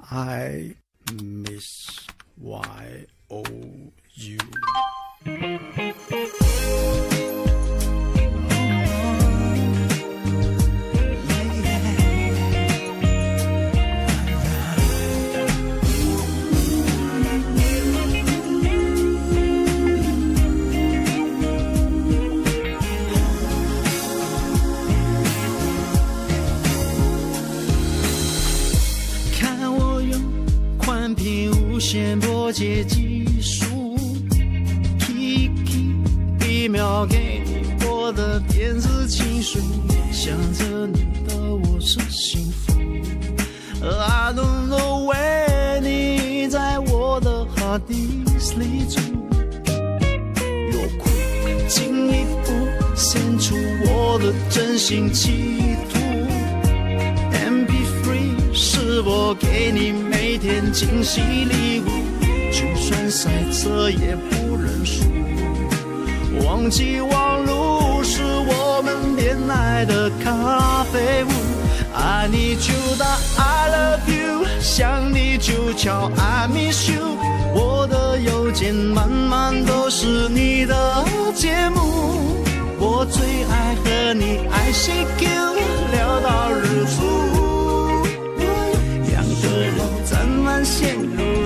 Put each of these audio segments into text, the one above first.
I miss Y O U。无线破解技术，Kiki 一秒给你我的电子情书，想着你的我是幸福。I don't know where 你在我的 hard disk 里住，若哭进一步献出我的真心企图。MP3 是我给你每天惊喜礼物，就算赛车也不认输。忘记网路是我们恋爱的咖啡屋。爱你就打 I love you，想你就敲 I miss you。我的邮件满满都是你的节目，我最爱和你 ICQ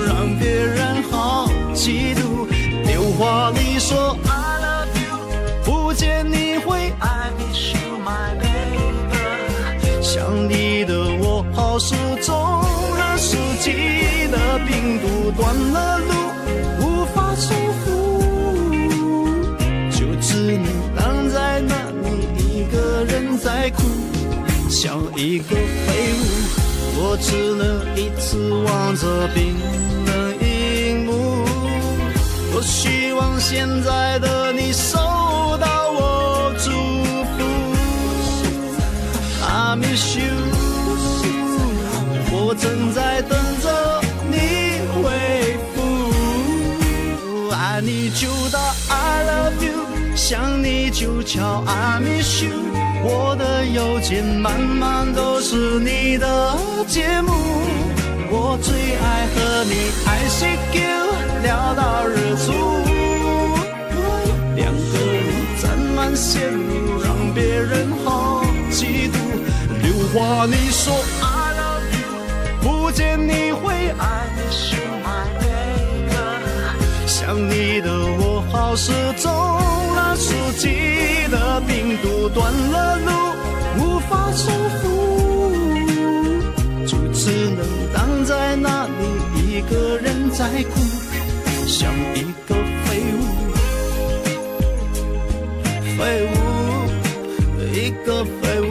让别人好嫉妒。电话里说 I love you，不见你会 I miss you my baby。想你的我好失踪，让手机的病毒断了路，无法重复，就只能挡在那里一个人在哭，像一个废物。我只能一直望着冰冷荧幕。多希望现在的你收到我祝福。I miss you，我正在等着你回复。爱你就打 I love you，想你就敲 I miss you。我的邮件满满都是你的节目，我最爱和你 ICQ 聊到日出。两个人沾满线路，让别人好嫉妒。榴话你说 I love you，不见你会 I miss you my baby。想你的我好失踪，那手机走断了路，无法重复，就只能挡在那里，一个人在哭，像一个废物。废物，一个废物。